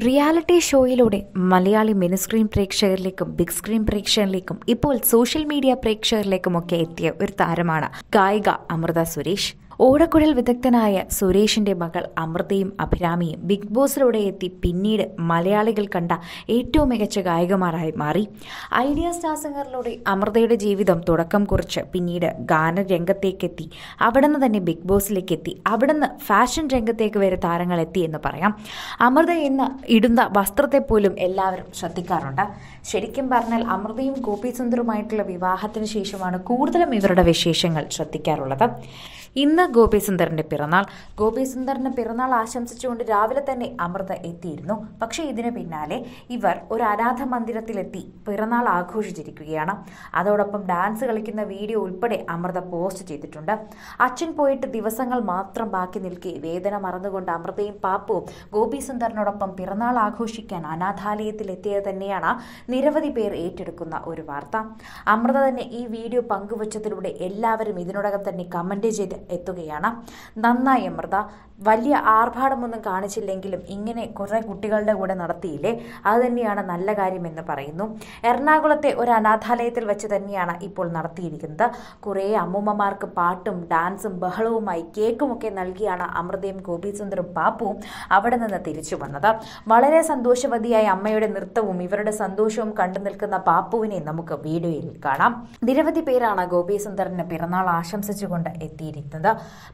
Reality ഷോയിലൂടെ Malayali mini screen പ്രേക്ഷകരിലേക്കും big screen പ്രേക്ഷകരിലേക്കും ഇപ്പോൾ സോഷ്യൽ മീഡിയ പ്രേക്ഷകരിലേക്കുമൊക്കെ എത്തിയ ഒരു താരമാണ് ഗായിക അമൃത സുരേഷ്. ഓടക്കുഴൽ വിദഗ്ധനായ സുരേഷിന്റെ മകൾ അമൃതയും അഭിരാമിയും ബിഗ് ബോസിലൂടെ എത്തി പിന്നീട് മലയാളികൾ കണ്ട ഏറ്റവും മികച്ച ഗായകമാരായി മാറി. ഐഡിയ സ്റ്റാർ സിംഗറിലൂടെ അമൃതയുടെ ജീവിതം തുടക്കം കുറിച്ച് പിന്നീട് ഗാനരംഗത്തേക്കെത്തി. അവിടെ നിന്ന് തന്നെ ബിഗ് ബോസിലേക്ക് എത്തി അവിടെ നിന്ന് ഫാഷൻ രംഗത്തേക്ക് വരെ താരങ്ങൾ എത്തി എന്ന് പറയാം. അമൃത എന്ന് ഇടുന്ന വസ്ത്രത്തെ പോലും എല്ലാവരും ശ്രദ്ധിക്കാറുണ്ട്. ശരിക്കും പറഞ്ഞാൽ അമൃതയും ഗോപി സുന്ദറുമായിട്ടുള്ള വിവാഹത്തിന് ശേഷമാണ് കൂടുതലും ഇവരുടെ വിശേഷങ്ങൾ ശ്രദ്ധിക്കാറുള്ളത്. ഇന്ന് ഗോപി സുന്ദറിന്റെ പിറന്നാൾ. ഗോപി സുന്ദറിന് പിറന്നാൾ ആശംസിച്ചുകൊണ്ട് രാവിലെ തന്നെ അമൃത എത്തിയിരുന്നു. പക്ഷേ ഇതിന് പിന്നാലെ ഇവർ ഒരു അനാഥ മന്ദിരത്തിലെത്തി പിറന്നാൾ ആഘോഷിച്ചിരിക്കുകയാണ്. അതോടൊപ്പം ഡാൻസ് കളിക്കുന്ന വീഡിയോ ഉൾപ്പെടെ അമൃത പോസ്റ്റ് ചെയ്തിട്ടുണ്ട്. അച്ഛൻ പോയിട്ട് ദിവസങ്ങൾ മാത്രം ബാക്കി നിൽക്കെ വേദന മറന്നുകൊണ്ട് അമൃതയും പാപ്പുവും ഗോപി സുന്ദറിനോടൊപ്പം പിറന്നാൾ ആഘോഷിക്കാൻ അനാഥാലയത്തിൽ എത്തിയത് തന്നെയാണ് നിരവധി പേർ ഏറ്റെടുക്കുന്ന ഒരു വാർത്ത. അമൃത തന്നെ ഈ വീഡിയോ പങ്കുവച്ചതിലൂടെ എല്ലാവരും ഇതിനോടകം തന്നെ കമന്റ് ചെയ്ത് എത്തുകയാണ്. നന്നായി അമൃത. വലിയ ആർഭാടമൊന്നും കാണിച്ചില്ലെങ്കിലും ഇങ്ങനെ കുറേ കുട്ടികളുടെ കൂടെ നടത്തിയില്ലേ? അത് തന്നെയാണ് നല്ല കാര്യമെന്ന് പറയുന്നു. എറണാകുളത്തെ ഒരു അനാഥാലയത്തിൽ വെച്ച് തന്നെയാണ് ഇപ്പോൾ നടത്തിയിരിക്കുന്നത്. കുറേ അമ്മൂമ്മമാർക്ക് പാട്ടും ഡാൻസും ബഹളവുമായി കേക്കുമൊക്കെ നൽകിയാണ് അമൃതയും ഗോപിസുന്ദറും പാപ്പുവും അവിടെ നിന്ന് തിരിച്ചു വന്നത്. വളരെ സന്തോഷവതിയായ അമ്മയുടെ നൃത്തവും ഇവരുടെ സന്തോഷവും കണ്ടു നിൽക്കുന്ന പാപ്പുവിനെ നമുക്ക് വീഡിയോയിൽ കാണാം. നിരവധി പേരാണ് ഗോപിസുന്ദറിന് പിറന്നാൾ ആശംസിച്ചുകൊണ്ട് എത്തിയിരിക്കുന്നത്.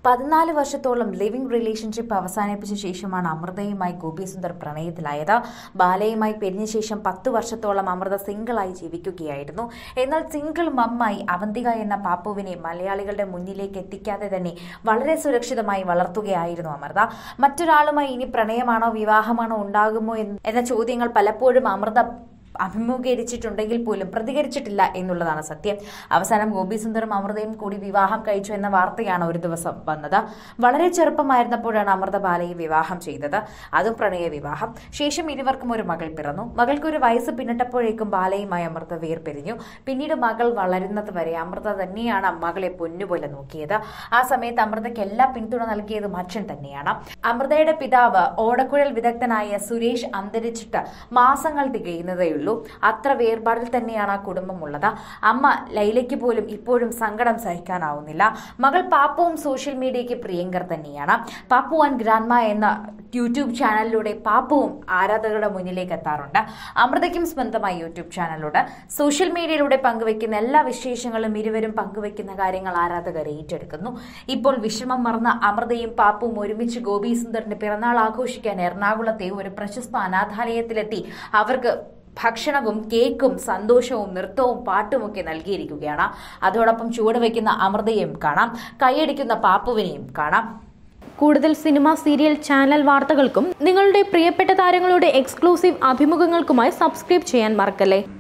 പതിനാല് വർഷത്തോളം ലിവിംഗ് റിലേഷൻഷിപ്പ് അവസാനിപ്പിച്ച ശേഷമാണ് അമൃതയുമായി ഗോപിസുന്ദർ പ്രണയത്തിലായത്. ബാലയുമായി പിരിഞ്ഞ ശേഷം പത്ത് വർഷത്തോളം അമൃത സിംഗിളായി ജീവിക്കുകയായിരുന്നു. എന്നാൽ സിംഗിൾ മമ്മായി അവന്തിക എന്ന പാപ്പുവിനെ മലയാളികളുടെ മുന്നിലേക്ക് എത്തിക്കാതെ തന്നെ വളരെ സുരക്ഷിതമായി വളർത്തുകയായിരുന്നു അമൃത. മറ്റൊരാളുമായി ഇനി പ്രണയമാണോ വിവാഹമാണോ ഉണ്ടാകുമോ എന്ന ചോദ്യങ്ങൾ പലപ്പോഴും അമൃത അഭിമുഖീകരിച്ചിട്ടുണ്ടെങ്കിൽ പോലും പ്രതികരിച്ചിട്ടില്ല എന്നുള്ളതാണ് സത്യം. അവസാനം ഗോപി സുന്ദരം അമൃതയും കൂടി വിവാഹം കഴിച്ചു എന്ന വാർത്തയാണ് ഒരു ദിവസം വന്നത്. വളരെ ചെറുപ്പമായിരുന്നപ്പോഴാണ് അമൃത ബാലയെ വിവാഹം ചെയ്തത്. അതും പ്രണയ വിവാഹം. ശേഷം ഇരുവർക്കും ഒരു മകൾ പിറന്നു. മകൾക്ക് ഒരു വയസ്സ് പിന്നിട്ടപ്പോഴേക്കും ബാലയുമായി അമൃത വേർപിരിഞ്ഞു. പിന്നീട് മകൾ വളരുന്നത് വരെ അമൃത തന്നെയാണ് മകളെ പൊന്നുപോലെ നോക്കിയത്. ആ സമയത്ത് അമൃതയ്ക്ക് എല്ലാ പിന്തുണ നൽകിയതും അച്ഛൻ തന്നെയാണ്. അമൃതയുടെ പിതാവ് ഓടക്കുഴൽ വിദഗ്ധനായ സുരേഷ് അന്തരിച്ചിട്ട് മാസങ്ങൾ തികയുന്നതേയുള്ളൂ. ഉള്ളൂ. അത്ര വേർപാടിൽ തന്നെയാണ് ആ കുടുംബമുള്ളത്. അമ്മ ലൈലയ്ക്ക് പോലും ഇപ്പോഴും സങ്കടം സഹിക്കാനാവുന്നില്ല. മകൾ പാപ്പുവും സോഷ്യൽ മീഡിയയ്ക്ക് പ്രിയങ്കർ തന്നെയാണ്. പാപ്പു ആൻഡ് ഗ്രാൻഡ്മ എന്ന യൂട്യൂബ് ചാനലിലൂടെ പാപ്പുവും ആരാധകരുടെ മുന്നിലേക്ക് എത്താറുണ്ട്. അമൃതയ്ക്കും സ്വന്തമായി യൂട്യൂബ് ചാനലുണ്ട്. സോഷ്യൽ മീഡിയയിലൂടെ പങ്കുവെക്കുന്ന എല്ലാ വിശേഷങ്ങളും ഇരുവരും പങ്കുവെക്കുന്ന കാര്യങ്ങൾ ആരാധകർ ഏറ്റെടുക്കുന്നു. ഇപ്പോൾ വിഷമം മറന്ന അമൃതയും പാപ്പും ഒരുമിച്ച് ഗോപി സുന്ദറിന്റെ പിറന്നാൾ ആഘോഷിക്കാൻ എറണാകുളത്തെ ഒരു പ്രശസ്ത അനാഥാലയത്തിലെത്തി. അവർക്ക് ഭക്ഷണവും കേക്കും സന്തോഷവും നൃത്തവും പാട്ടുമൊക്കെ നൽകിയിരിക്കുകയാണ്. അതോടൊപ്പം ചുവടുവയ്ക്കുന്ന അമൃതയെയും കാണാം. കൈയടിക്കുന്ന പാപ്പുവിനെയും കാണാം. കൂടുതൽ സിനിമ സീരിയൽ ചാനൽ വാർത്തകൾക്കും നിങ്ങളുടെ പ്രിയപ്പെട്ട താരങ്ങളുടെ എക്സ്ക്ലൂസീവ് അഭിമുഖങ്ങൾക്കുമായി സബ്സ്ക്രൈബ് ചെയ്യാൻ മറക്കല്ലേ?